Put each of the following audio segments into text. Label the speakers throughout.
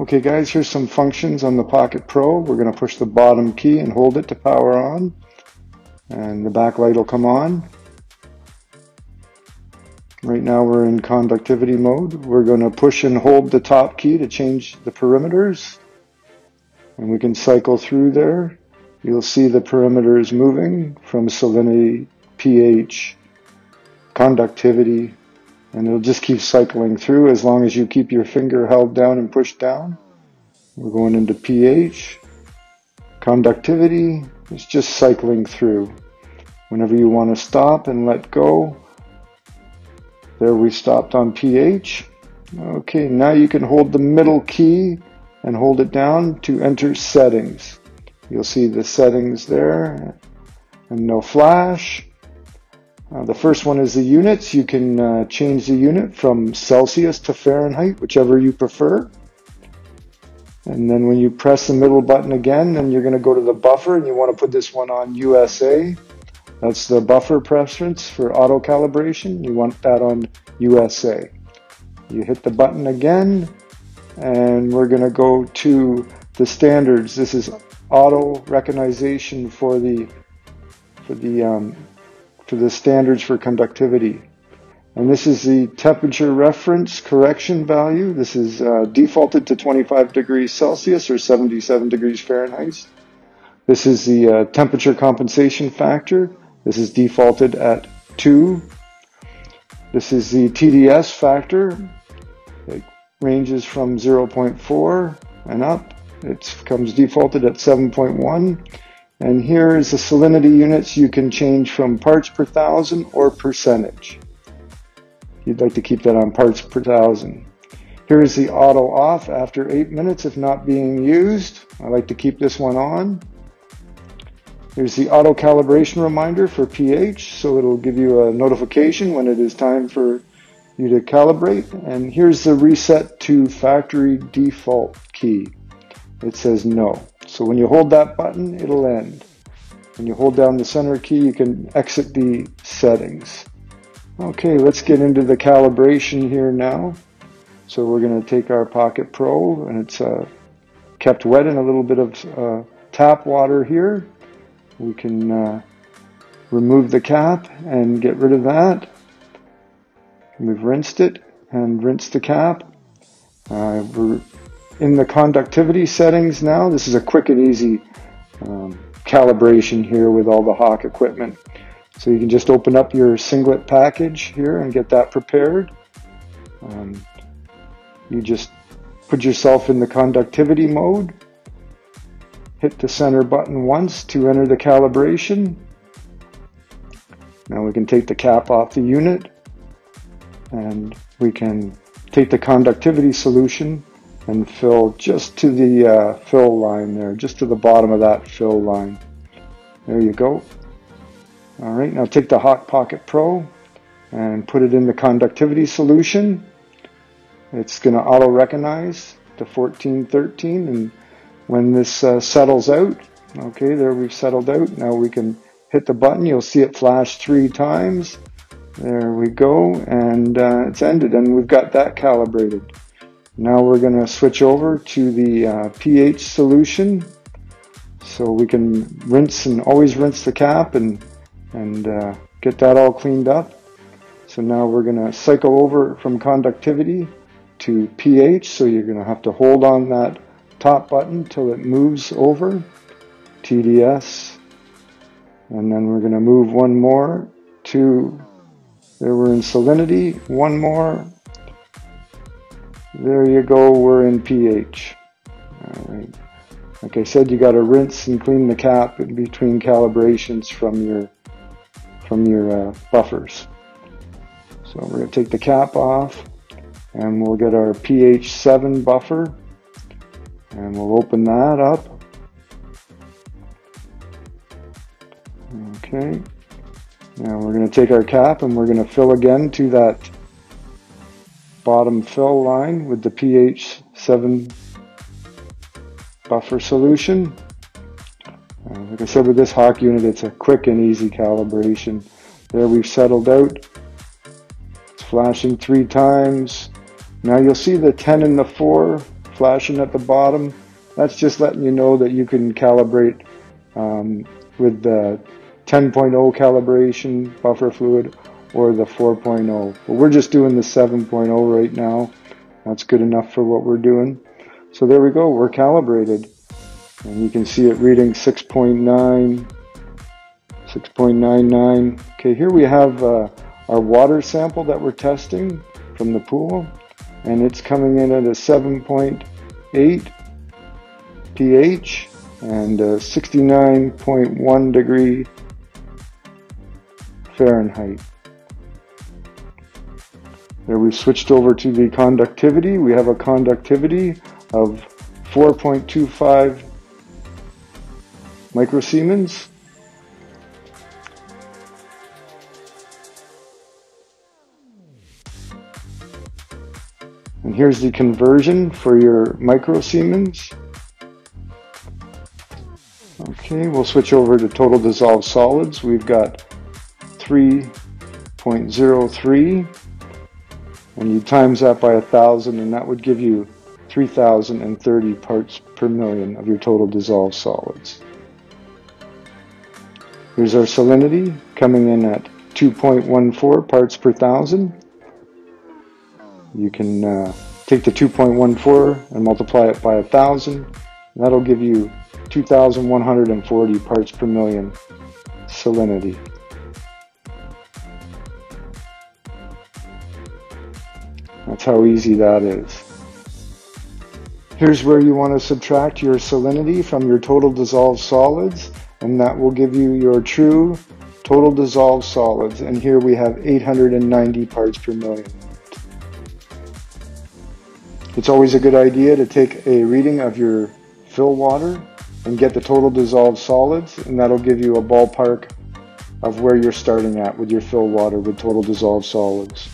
Speaker 1: Okay guys, here's some functions on the Pocket Pro. We're going to push the bottom key and hold it to power on. And the backlight will come on. Right now we're in conductivity mode. We're going to push and hold the top key to change the perimeters. And we can cycle through there. You'll see the perimeters moving from salinity, pH, conductivity, and it'll just keep cycling through as long as you keep your finger held down and pushed down. We're going into pH, conductivity, it's just cycling through. Whenever you want to stop and let go, there we stopped on pH. Okay, now you can hold the middle key and hold it down to enter settings. You'll see the settings there and no flash. Uh, the first one is the units. You can uh, change the unit from Celsius to Fahrenheit, whichever you prefer. And then when you press the middle button again, then you're going to go to the buffer and you want to put this one on USA. That's the buffer preference for auto calibration. You want that on USA. You hit the button again and we're going to go to the standards. This is auto recognition for the for the um, for the standards for conductivity. And this is the temperature reference correction value. This is uh, defaulted to 25 degrees Celsius or 77 degrees Fahrenheit. This is the uh, temperature compensation factor. This is defaulted at 2. This is the TDS factor. It ranges from 0.4 and up. It comes defaulted at 7.1. And here is the salinity units you can change from parts per thousand or percentage. You'd like to keep that on parts per thousand. Here is the auto off after eight minutes if not being used. I like to keep this one on. Here's the auto calibration reminder for pH, so it'll give you a notification when it is time for you to calibrate. And here's the reset to factory default key. It says no. So when you hold that button, it'll end. When you hold down the center key, you can exit the settings. Okay, let's get into the calibration here now. So we're going to take our Pocket Pro, and it's uh, kept wet in a little bit of uh, tap water here. We can uh, remove the cap and get rid of that. We've rinsed it and rinsed the cap. Uh, we're in the conductivity settings now. This is a quick and easy um, calibration here with all the Hach equipment. So you can just open up your singlet package here and get that prepared. Um, you just put yourself in the conductivity mode. Hit the center button once to enter the calibration. Now we can take the cap off the unit and we can take the conductivity solution and fill just to the uh, fill line there, just to the bottom of that fill line. There you go. All right, now take the Hach Pocket Pro and put it in the conductivity solution. It's going to auto recognize to 1413 and when this uh, settles out, okay, there we've settled out. Now we can hit the button. You'll see it flash three times. There we go, and uh, it's ended, and we've got that calibrated. Now we're going to switch over to the uh, pH solution. So we can rinse and always rinse the cap and, and uh, get that all cleaned up. So now we're going to cycle over from conductivity to pH. So you're going to have to hold on that top button till it moves over. TDS. And then we're going to move one more to, there we're in salinity, one more, there you go, we're in pH. All right. Like I said, you got to rinse and clean the cap between calibrations from your from your uh, buffers. So we're going to take the cap off and we'll get our pH 7 buffer and we'll open that up. Okay. Now we're going to take our cap and we're going to fill again to that bottom fill line with the pH 7 buffer solution. Uh, like I said with this Hach unit, it's a quick and easy calibration. There we've settled out. It's flashing three times. Now you'll see the 10 and the 4 flashing at the bottom. That's just letting you know that you can calibrate um, with the 10.0 calibration buffer fluid or the 4.0. But we're just doing the 7.0 right now. That's good enough for what we're doing. So there we go, we're calibrated. And you can see it reading 6.9, 6.99. Okay, here we have uh, our water sample that we're testing from the pool. And it's coming in at a 7.8 pH and 69.1 degree Fahrenheit. There we switched over to the conductivity. We have a conductivity of 4.25 microsiemens. And here's the conversion for your microsiemens. Okay, we'll switch over to total dissolved solids. We've got 3.03 and you times that by a thousand and that would give you 3030 parts per million of your total dissolved solids. Here's our salinity coming in at 2.14 parts per thousand. You can uh, take the 2.14 and multiply it by a thousand. That'll give you 2,140 parts per million salinity. That's how easy that is. Here's where you want to subtract your salinity from your total dissolved solids, and that will give you your true total dissolved solids. And here we have 890 parts per million. It's always a good idea to take a reading of your fill water and get the total dissolved solids, and that'll give you a ballpark of where you're starting at with your fill water with total dissolved solids.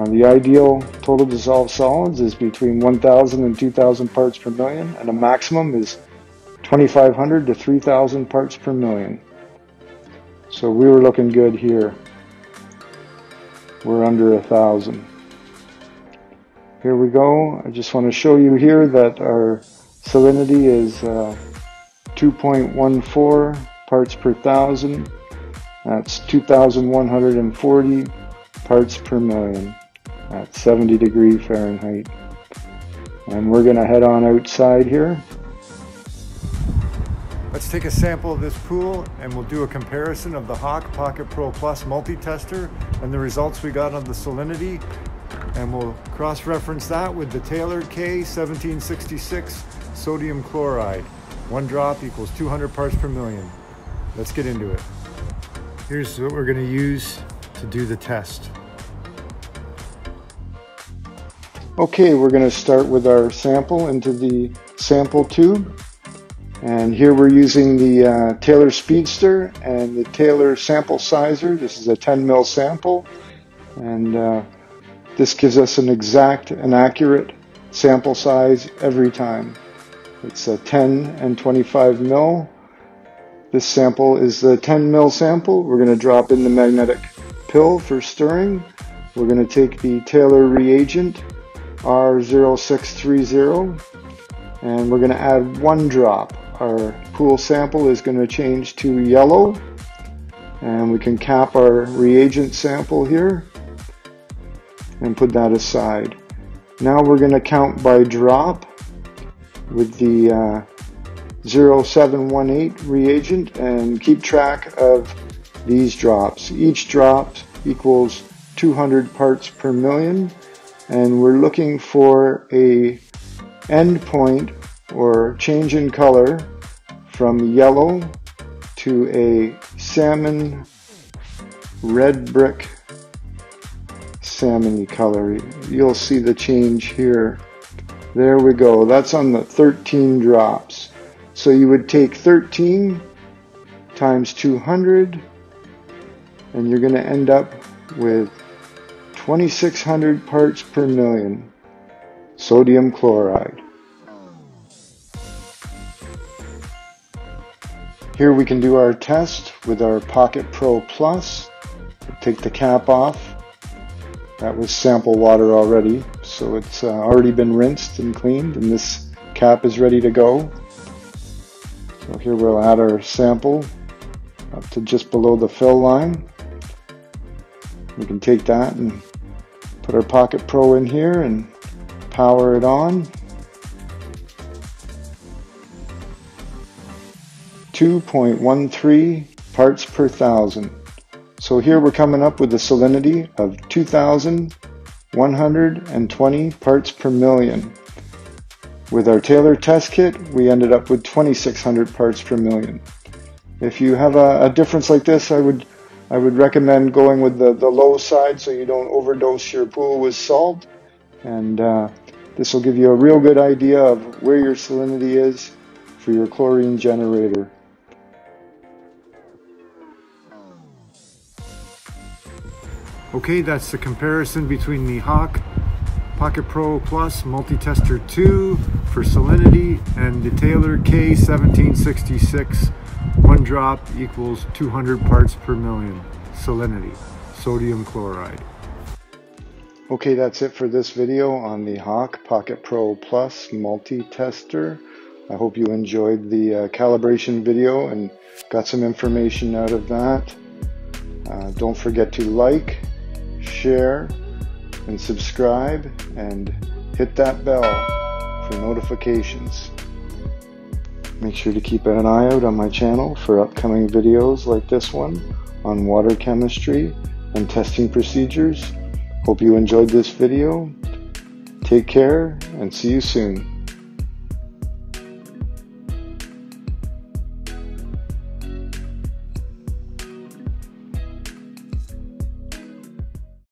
Speaker 1: Uh, the ideal total dissolved solids is between 1,000 and 2,000 parts per million, and a maximum is 2,500 to 3,000 parts per million. So we were looking good here. We're under a thousand. Here we go. I just want to show you here that our salinity is uh, 2.14 parts per thousand. That's 2,140 parts per million at 70 degree Fahrenheit. And we're going to head on outside here.
Speaker 2: Let's take a sample of this pool and we'll do a comparison of the Hach Pocket Pro Plus multi-tester and the results we got on the salinity. And we'll cross-reference that with the Taylor K1766 sodium chloride. One drop equals 200 parts per million. Let's get into it. Here's what we're gonna use to do the test.
Speaker 1: Okay, we're going to start with our sample into the sample tube. And here we're using the uh, Taylor SpeedStir and the Taylor Sample Sizer. This is a 10 mil sample. And uh, this gives us an exact and accurate sample size every time. It's a 10 and 25 mil. This sample is the 10 mil sample. We're going to drop in the magnetic pill for stirring. We're going to take the Taylor reagent R0630 and we're going to add one drop. Our pool sample is going to change to yellow and we can cap our reagent sample here and put that aside. Now we're going to count by drop with the uh, 0718 reagent and keep track of these drops. Each drop equals 200 parts per million and we're looking for a endpoint or change in color from yellow to a salmon red brick salmony color. You'll see the change here. There we go. That's on the 13 drops. So you would take 13 times 200 and you're going to end up with 2600 parts per million sodium chloride. Here we can do our test with our Pocket Pro Plus. Take the cap off That was sample water already, so it's uh, already been rinsed and cleaned, and this cap is ready to go. So here we'll add our sample up to just below the fill line. We can take that and put our Pocket Pro in here and power it on. 2.13 parts per thousand. So here we're coming up with a salinity of 2,120 parts per million. With our Taylor test kit, we ended up with 2,600 parts per million. If you have a, a, difference like this, I would I would recommend going with the, the low side so you don't overdose your pool with salt. And uh, this will give you a real good idea of where your salinity is for your chlorine generator.
Speaker 2: Okay, that's the comparison between the Hach Pocket Pro Plus Multi-Tester 2 for salinity and the Taylor K1766 one drop equals 200 parts per million salinity, sodium chloride.
Speaker 1: Okay, that's it for this video on the Hach Pocket Pro Plus multi-tester. I hope you enjoyed the uh, calibration video and got some information out of that. Uh, don't forget to like, share, and subscribe, and hit that bell for notifications. Make sure to keep an eye out on my channel for upcoming videos like this one on water chemistry and testing procedures. Hope you enjoyed this video. Take care and see you soon.